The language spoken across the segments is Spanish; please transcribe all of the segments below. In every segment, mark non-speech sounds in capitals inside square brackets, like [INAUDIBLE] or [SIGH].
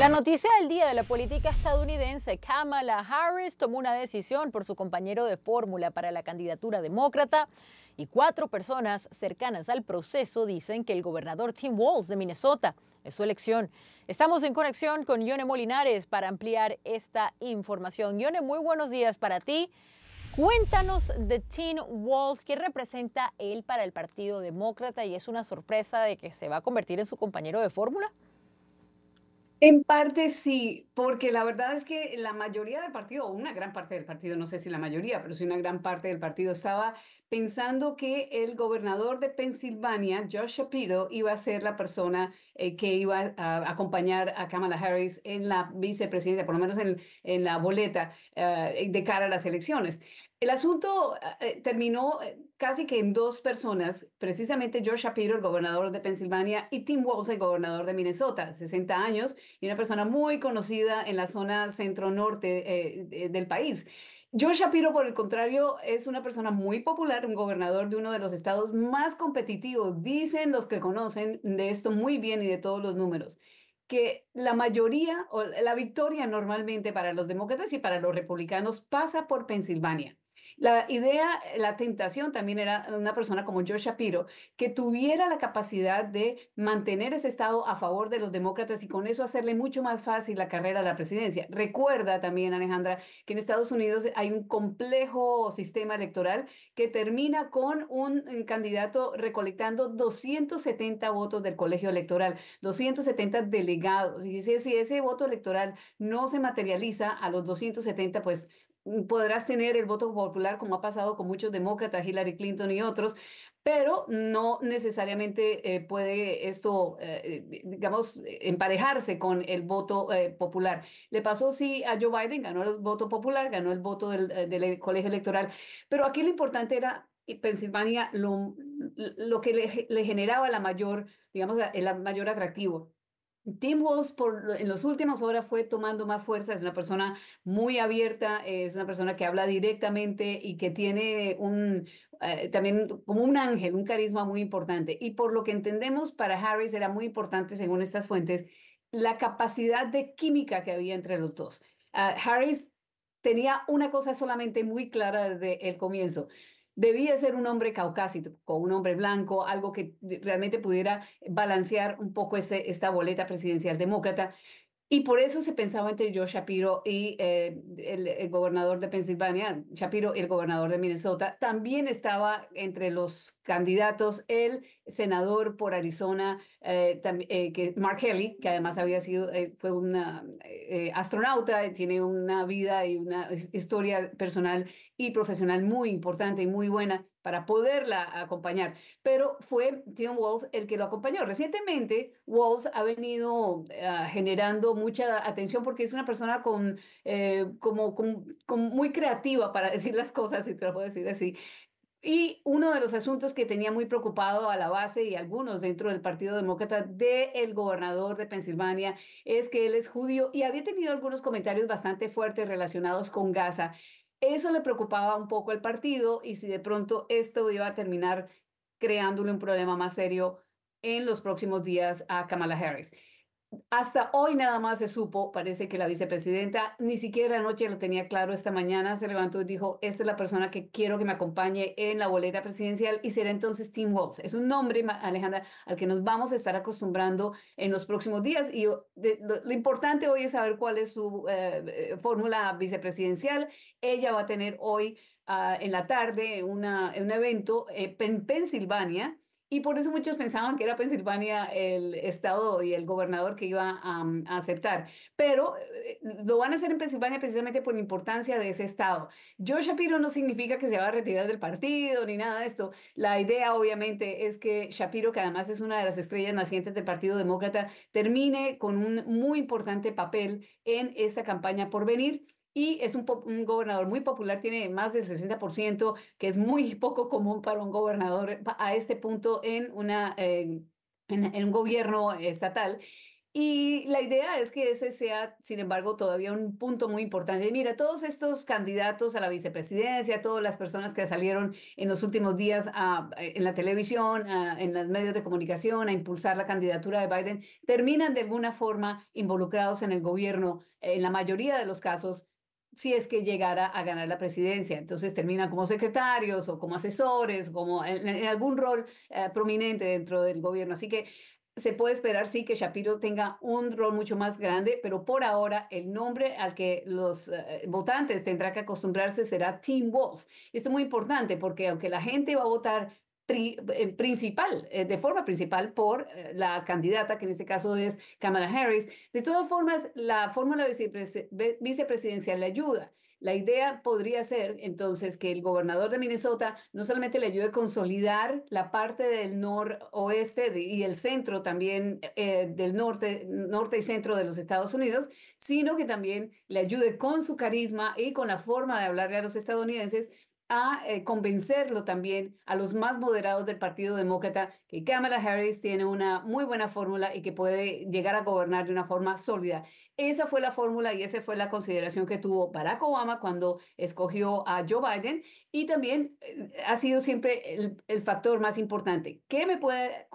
La noticia del día de la política estadounidense, Kamala Harris tomó una decisión por su compañero de fórmula para la candidatura demócrata y cuatro personas cercanas al proceso dicen que el gobernador Tim Walz de Minnesota es su elección. Estamos en conexión con Yone Molinares para ampliar esta información. Yone, muy buenos días para ti. Cuéntanos de Tim Walz, ¿qué representa él para el Partido Demócrata y es una sorpresa de que se va a convertir en su compañero de fórmula? En parte sí, porque la verdad es que la mayoría del partido, o una gran parte del partido, no sé si la mayoría, pero sí una gran parte del partido estaba pensando que el gobernador de Pensilvania, Josh Shapiro, iba a ser la persona eh, que iba a acompañar a Kamala Harris en la vicepresidencia, por lo menos en, en la boleta eh, de cara a las elecciones. El asunto eh, terminó eh, casi que en dos personas, precisamente George Shapiro, el gobernador de Pensilvania, y Tim Walz, el gobernador de Minnesota, 60 años, y una persona muy conocida en la zona centro-norte eh, del país. George Shapiro, por el contrario, es una persona muy popular, un gobernador de uno de los estados más competitivos. Dicen los que conocen de esto muy bien y de todos los números que la mayoría o la victoria normalmente para los demócratas y para los republicanos pasa por Pensilvania. La idea, la tentación también era una persona como George Shapiro, que tuviera la capacidad de mantener ese estado a favor de los demócratas y con eso hacerle mucho más fácil la carrera a la presidencia. Recuerda también, Alejandra, que en Estados Unidos hay un complejo sistema electoral que termina con un, candidato recolectando 270 votos del colegio electoral, 270 delegados. Y si, ese voto electoral no se materializa a los 270, pues podrás tener el voto popular como ha pasado con muchos demócratas, Hillary Clinton y otros, pero no necesariamente eh, puede esto, eh, digamos, emparejarse con el voto eh, popular. Le pasó sí a Joe Biden, ganó el voto popular, ganó el voto del, del colegio electoral, pero aquí lo importante era Pensilvania, lo, lo que le, le, generaba la mayor, digamos, el mayor atractivo Tim Walz por, en las últimas horas fue tomando más fuerza, es una persona muy abierta, es una persona que habla directamente y que tiene un, eh, también como un ángel, un carisma muy importante. Y por lo que entendemos, para Harris era muy importante, según estas fuentes, la capacidad de química que había entre los dos. Ah, Harris tenía una cosa solamente muy clara desde el comienzo debía ser un hombre caucásico, un hombre blanco, algo que realmente pudiera balancear un poco esta boleta presidencial demócrata. Y por eso se pensaba entre Joe Shapiro y eh, el, gobernador de Pensilvania, Shapiro y el gobernador de Minnesota. También estaba entre los candidatos el senador por Arizona, eh, eh, que Mark Kelly, que además había sido, fue un astronauta, tiene una vida y una historia personal y profesional muy importante y muy buena para poderla acompañar. Pero fue Tim Walls el que lo acompañó. Recientemente, Walls ha venido ah, generando mucha atención porque es una persona con, eh, muy creativa para [LAUGHS] decir las cosas, si te lo puedo decir así. Y uno de los asuntos que tenía muy preocupado a la base y algunos dentro del Partido Demócrata del gobernador de Pensilvania es que él es judío y había tenido algunos comentarios bastante fuertes relacionados con Gaza. Eso le preocupaba un poco al partido y si de pronto esto iba a terminar creándole un problema más serio en los próximos días a Kamala Harris. Hasta hoy nada más se supo, parece que la vicepresidenta ni siquiera anoche lo tenía claro, esta mañana se levantó y dijo, esta es la persona que quiero que me acompañe en la boleta presidencial y será entonces Tim Walz. Es un nombre, Alejandra, al que nos vamos a estar acostumbrando en los próximos días y lo, importante hoy es saber cuál es su eh, fórmula vicepresidencial. Ella va a tener hoy ah, en la tarde una, un evento eh, en Pensilvania y por eso muchos pensaban que era Pensilvania el estado y el gobernador que iba a, aceptar. Pero eh, lo van a hacer en Pensilvania precisamente por la importancia de ese estado. Joe Shapiro no significa que se va a retirar del partido ni nada de esto. La idea obviamente es que Shapiro, que además es una de las estrellas nacientes del Partido Demócrata, termine con un muy importante papel en esta campaña por venir y es un, gobernador muy popular, tiene más del 60%, que es muy poco común para un gobernador a este punto en, una, en, un gobierno estatal. Y la idea es que ese sea, sin embargo, todavía un punto muy importante. Mira, todos estos candidatos a la vicepresidencia, todas las personas que salieron en los últimos días en la televisión, en los medios de comunicación, a impulsar la candidatura de Biden, terminan de alguna forma involucrados en el gobierno, en la mayoría de los casos, si es que llegara a ganar la presidencia. Entonces terminan como secretarios o como asesores, como en, algún rol eh, prominente dentro del gobierno. Así que se puede esperar, sí, que Shapiro tenga un rol mucho más grande, pero por ahora el nombre al que los eh, votantes tendrán que acostumbrarse será Tim Walz. Esto es muy importante porque aunque la gente va a votar eh, principal, eh, de forma principal por la candidata, que en este caso es Kamala Harris, de todas formas, la fórmula vicepresidencial le ayuda. La idea podría ser entonces que el gobernador de Minnesota no solamente le ayude a consolidar la parte del noroeste y el centro también eh, del norte, norte y centro de los Estados Unidos, sino que también le ayude con su carisma y con la forma de hablarle a los estadounidenses a eh, convencerlo también a los más moderados del Partido Demócrata que Kamala Harris tiene una muy buena fórmula y que puede llegar a gobernar de una forma sólida. Esa fue la fórmula y esa fue la consideración que tuvo Barack Obama cuando escogió a Joe Biden y también eh, ha sido siempre el, factor más importante. ¿Qué me puede,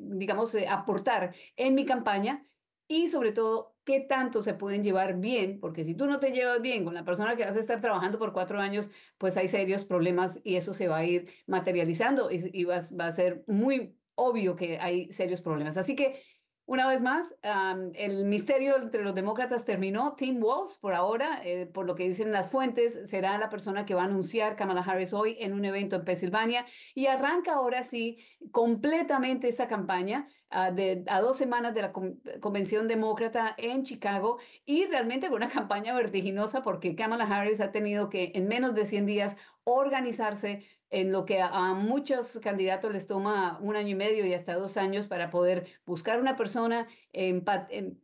digamos, eh, aportar en mi campaña? Y sobre todo, qué tanto se pueden llevar bien, porque si tú no te llevas bien con la persona que vas a estar trabajando por cuatro años, pues hay serios problemas y eso se va a ir materializando y, va a ser muy obvio que hay serios problemas. Así que una vez más, el misterio entre los demócratas terminó. Tim Walz, por ahora, eh, por lo que dicen las fuentes, será la persona que va a anunciar Kamala Harris hoy en un evento en Pensilvania y arranca ahora sí completamente esta campaña ah, de, a dos semanas de la convención demócrata en Chicago y realmente con una [LAUGHS] campaña vertiginosa porque Kamala Harris ha tenido que en menos de 100 días organizarse en lo que a, muchos candidatos les toma un año y medio y hasta dos años para poder buscar una persona, em,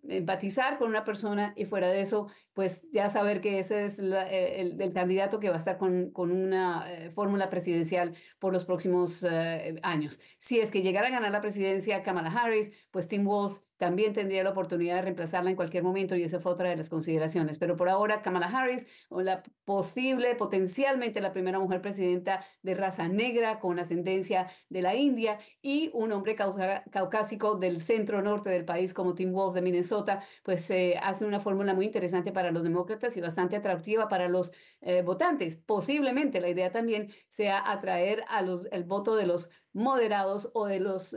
empatizar con una persona y fuera de eso, pues ya saber que ese es eh, el, candidato que va a estar con, con una eh, fórmula presidencial por los próximos eh, años. Si es que llegara a ganar la presidencia Kamala Harris, pues Tim Walz también tendría la oportunidad de reemplazarla en cualquier momento y esa fue otra de las consideraciones. Pero por ahora, Kamala Harris, o la posible, potencialmente la primera mujer presidenta de raza negra con ascendencia de la India y un hombre caucásico del centro norte del país como Tim Walz de Minnesota, pues se hace una fórmula muy interesante para los demócratas y bastante atractiva para los eh, votantes. Posiblemente la idea también sea atraer a los, el voto de los moderados o de los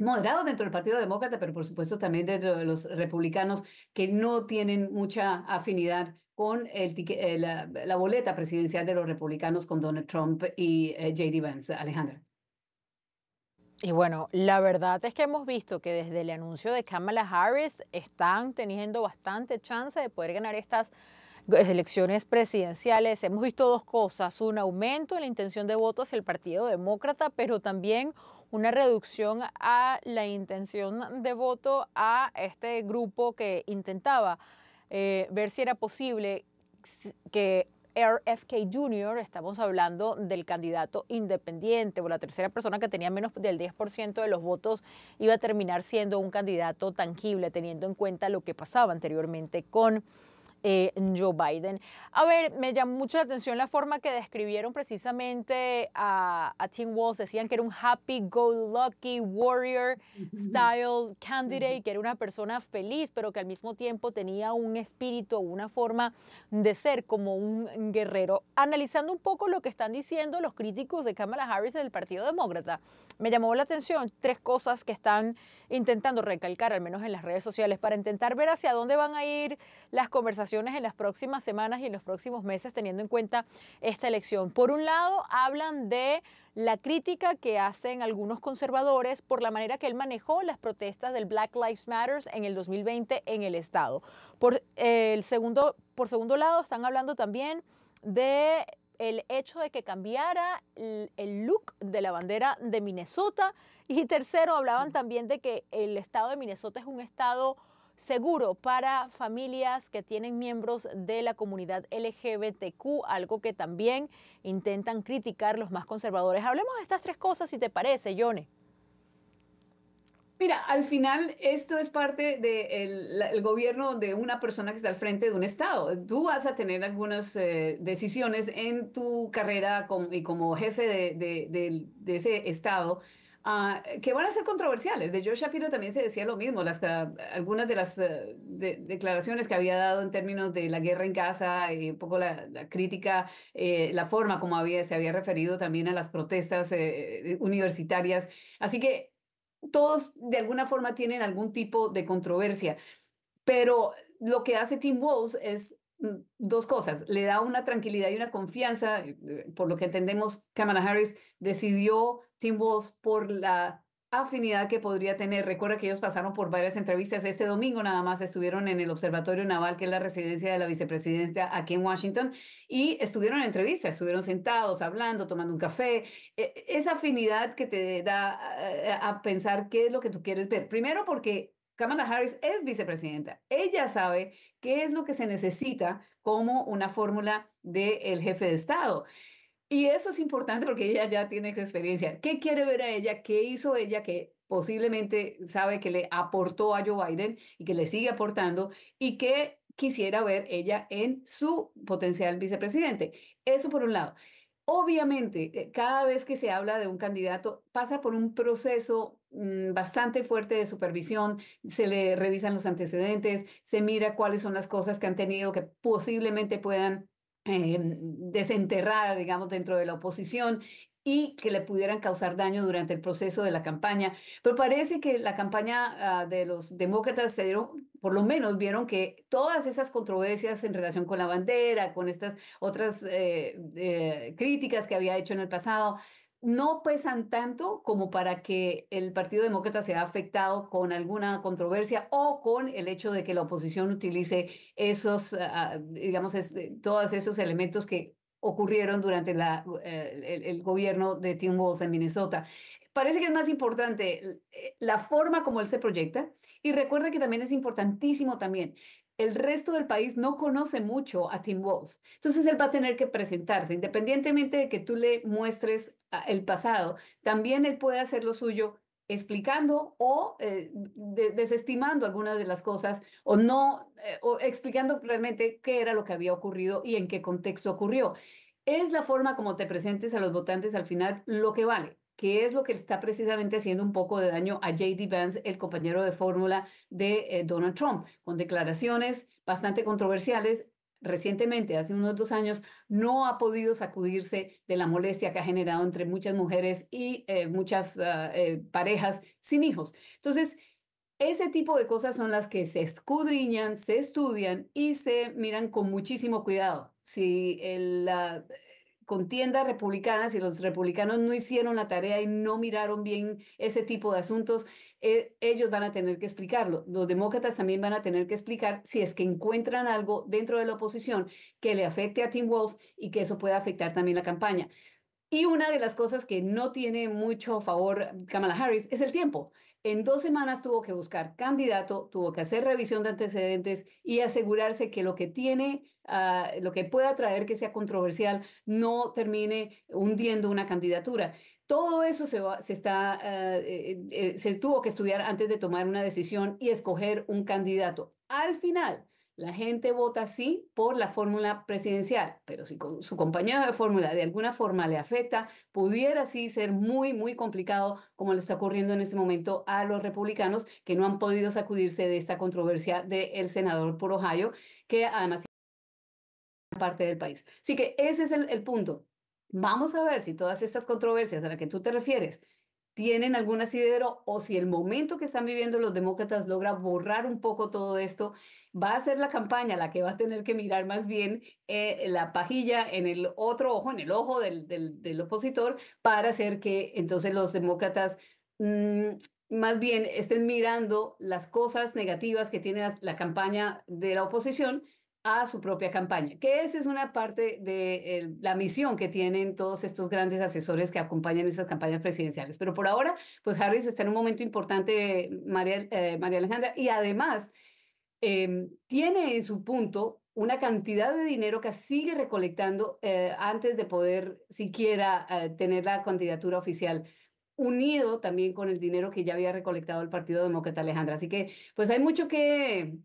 moderados dentro del Partido Demócrata, pero por supuesto también dentro de los republicanos que no tienen mucha afinidad con eh, la, boleta presidencial de los republicanos con Donald Trump y eh, JD Vance. Alejandra. Y bueno, la verdad es que hemos visto que desde el anuncio de Kamala Harris están teniendo bastante chance de poder ganar estas elecciones presidenciales. Hemos visto dos cosas, un aumento en la intención de voto hacia el Partido Demócrata, pero también una reducción a la intención de voto a este grupo que intentaba eh, ver si era posible que RFK Jr., estamos hablando del candidato independiente o la tercera persona que tenía menos del 10% de los votos, iba a terminar siendo un candidato tangible, teniendo en cuenta lo que pasaba anteriormente con eh, Joe Biden. A ver, me llamó mucho la atención la forma que describieron precisamente a, Tim Walz. Decían que era un happy-go-lucky warrior style candidate, que era una persona feliz, pero que al mismo tiempo tenía un espíritu, una forma de ser como un guerrero. Analizando un poco lo que están diciendo los críticos de Kamala Harris del Partido Demócrata, me llamó la atención tres cosas que están intentando recalcar, al menos en las redes sociales, para intentar ver hacia dónde van a ir las conversaciones en las próximas semanas y en los próximos meses, teniendo en cuenta esta elección. Por un lado, hablan de la crítica que hacen algunos conservadores por la manera que él manejó las protestas del Black Lives Matter en el 2020 en el estado. Por, eh, el segundo, por segundo lado, están hablando también de el hecho de que cambiara el look de la bandera de Minnesota y tercero, hablaban también de que el estado de Minnesota es un estado seguro para familias que tienen miembros de la comunidad LGBTQ, algo que también intentan criticar los más conservadores. Hablemos de estas tres cosas, si te parece, Yone. Mira, al final esto es parte del gobierno de una persona que está al frente de un Estado. Tú vas a tener algunas eh, decisiones en tu carrera y como jefe de, ese Estado ah, que van a ser controversiales. De George Shapiro también se decía lo mismo. Las, ah, algunas de las eh, declaraciones que había dado en términos de la guerra en casa y un poco la, crítica, eh, la forma como había, se había referido también a las protestas universitarias. Así que todos de alguna forma tienen algún tipo de controversia, pero lo que hace Tim Walz es mm, dos cosas. Le da una tranquilidad y una confianza. Eh, por lo que entendemos, Kamala Harris decidió Tim Walz por la afinidad que podría tener. Recuerda que ellos pasaron por varias entrevistas. Este domingo nada más estuvieron en el Observatorio Naval, que es la residencia de la vicepresidencia aquí en Washington, y estuvieron en entrevistas, estuvieron sentados, hablando, tomando un café. E, esa afinidad que te da a, pensar qué es lo que tú quieres ver. Primero porque Kamala Harris es vicepresidenta. Ella sabe qué es lo que se necesita como una fórmula del jefe de Estado. Y eso es importante porque ella ya tiene experiencia. ¿Qué quiere ver a ella? ¿Qué hizo ella que posiblemente sabe que le aportó a Joe Biden y que le sigue aportando y que quisiera ver ella en su potencial vicepresidente? Eso por un lado. Obviamente, eh, cada vez que se habla de un candidato, pasa por un proceso mm, bastante fuerte de supervisión, se le revisan los antecedentes, se mira cuáles son las cosas que han tenido que posiblemente puedan eh, desenterrar, digamos, dentro de la oposición y que le pudieran causar daño durante el proceso de la campaña. Pero parece que la campaña ah, de los demócratas se dieron, por lo menos vieron que todas esas controversias en relación con la bandera, con estas otras eh, eh, críticas que había hecho en el pasado, no pesan tanto como para que el Partido Demócrata sea afectado con alguna controversia o con el hecho de que la oposición utilice esos, ah, digamos, todos esos elementos que ocurrieron durante la, eh, el, gobierno de Tim Walz en Minnesota. Parece que es más importante eh, la forma como él se proyecta y recuerda que también es importantísimo también el resto del país no conoce mucho a Tim Walz. Entonces él va a tener que presentarse, independientemente de que tú le muestres ah, el pasado, también él puede hacer lo suyo explicando o eh, desestimando algunas de las cosas o no, eh, o explicando realmente qué era lo que había ocurrido y en qué contexto ocurrió. Es la forma como te presentes a los votantes al final lo que vale que es lo que está precisamente haciendo un poco de daño a JD Vance, el compañero de fórmula de eh, Donald Trump, con declaraciones bastante controversiales. Recientemente, hace unos dos años, no ha podido sacudirse de la molestia que ha generado entre muchas mujeres y eh, muchas ah, eh, parejas sin hijos. Entonces, ese tipo de cosas son las que se escudriñan, se estudian y se miran con muchísimo cuidado. Si el, contienda republicana, si los republicanos no hicieron la tarea y no miraron bien ese tipo de asuntos, eh, ellos van a tener que explicarlo. Los demócratas también van a tener que explicar si es que encuentran algo dentro de la oposición que le afecte a Tim Walz y que eso pueda afectar también la campaña. Y una de las cosas que no tiene mucho favor Kamala Harris es el tiempo. En dos semanas tuvo que buscar candidato, tuvo que hacer revisión de antecedentes y asegurarse que lo que tiene, ah, lo que pueda traer que sea controversial, no termine hundiendo una candidatura. Todo eso se, se está, ah, eh, eh, se tuvo que estudiar antes de tomar una decisión y escoger un candidato. Al final, la gente vota sí por la fórmula presidencial, pero si su compañero de fórmula de alguna forma le afecta, pudiera sí ser muy, muy complicado, como le está ocurriendo en este momento a los republicanos que no han podido sacudirse de esta controversia del senador por Ohio, que además parte del país. Así que ese es el, punto. Vamos a ver si todas estas controversias a las que tú te refieres tienen algún asidero o si el momento que están viviendo los demócratas logra borrar un poco todo esto, va a ser la campaña la que va a tener que mirar más bien eh, la pajilla en el otro ojo, en el ojo del, del, opositor, para hacer que entonces los demócratas mm, más bien estén mirando las cosas negativas que tiene la campaña de la oposición a su propia campaña, que esa es una parte de la misión que tienen todos estos grandes asesores que acompañan esas campañas presidenciales. Pero por ahora, pues Harris está en un momento importante, María, eh, María Alejandra, y además em, tiene en su punto una cantidad de dinero que sigue recolectando eh, antes de poder siquiera eh, tener la candidatura oficial unido también con el dinero que ya había recolectado el Partido Demócrata Alejandra. Así que pues hay mucho que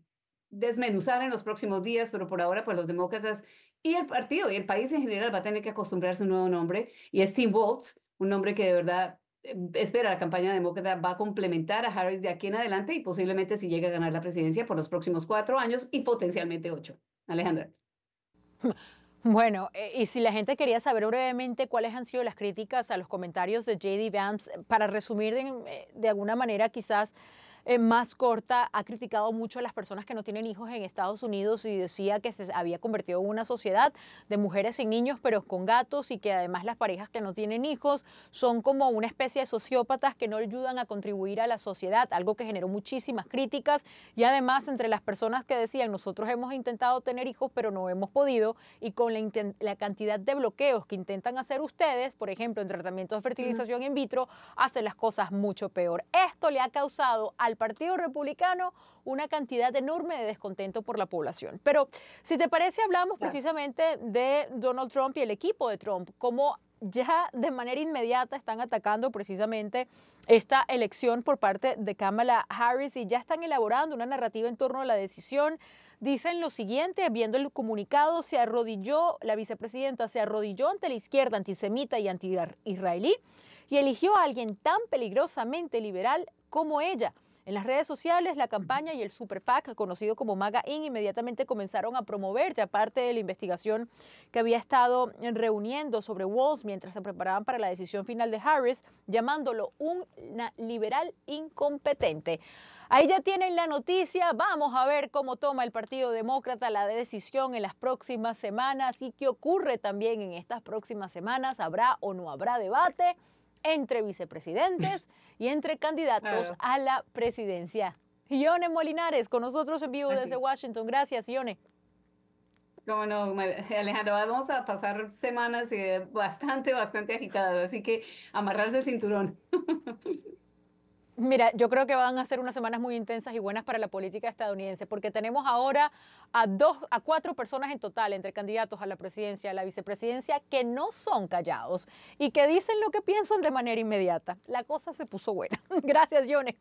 desmenuzar en los próximos días, pero por ahora pues los demócratas y el partido y el país en general va a tener que acostumbrarse a un nuevo nombre y es Tim Walz, un nombre que de verdad eh, espera la campaña demócrata va a complementar a Harris de aquí en adelante y posiblemente si llega a ganar la presidencia por los próximos cuatro años y potencialmente ocho. Alejandra. Bueno, eh, y si la gente quería saber brevemente cuáles han sido las críticas a los comentarios de JD Vance, para resumir de, eh, de alguna manera quizás eh, más corta, ha criticado mucho a las personas que no tienen hijos en Estados Unidos y decía que se había convertido en una sociedad de mujeres sin niños pero con gatos y que además las parejas que no tienen hijos son como una especie de sociópatas que no ayudan a contribuir a la sociedad, algo que generó muchísimas críticas y además entre las personas que decían nosotros hemos intentado tener hijos pero no hemos podido y con la, la cantidad de bloqueos que intentan hacer ustedes, por ejemplo en tratamientos de fertilización in vitro, hacen las cosas mucho peor. Esto le ha causado al Partido Republicano una cantidad enorme de descontento por la población. Pero si te parece, hablamos precisamente de Donald Trump y el equipo de Trump, cómo ya de manera inmediata están atacando precisamente esta elección por parte de Kamala Harris y ya están elaborando una narrativa en torno a la decisión. Dicen lo siguiente, viendo el comunicado, se arrodilló, la vicepresidenta se arrodilló ante la izquierda antisemita y anti-israelí y eligió a alguien tan peligrosamente liberal como ella. En las redes sociales, la campaña y el Super PAC, conocido como MAGA IN, inmediatamente comenzaron a promover ya parte de la investigación que había estado reuniendo sobre Walls mientras se preparaban para la decisión final de Harris, llamándolo un liberal incompetente. Ahí ya tienen la noticia. Vamos a ver cómo toma el Partido Demócrata la decisión en las próximas semanas y qué ocurre también en estas próximas semanas. ¿Habrá o no habrá debate entre vicepresidentes? y entre candidatos a la presidencia. Ione Molinares, con nosotros en vivo desde Washington. Gracias, Ione. Cómo no, Alejandro, vamos a pasar semanas eh, bastante, bastante agitadas, así que amarrarse el cinturón. [LAUGHS] Mira, yo creo que van a ser unas semanas muy intensas y buenas para la política estadounidense, porque tenemos ahora a dos, a cuatro personas en total entre candidatos a la presidencia, a la vicepresidencia, que no son callados y que dicen lo que piensan de manera inmediata. La cosa se puso buena. [LAUGHS] Gracias, Yone.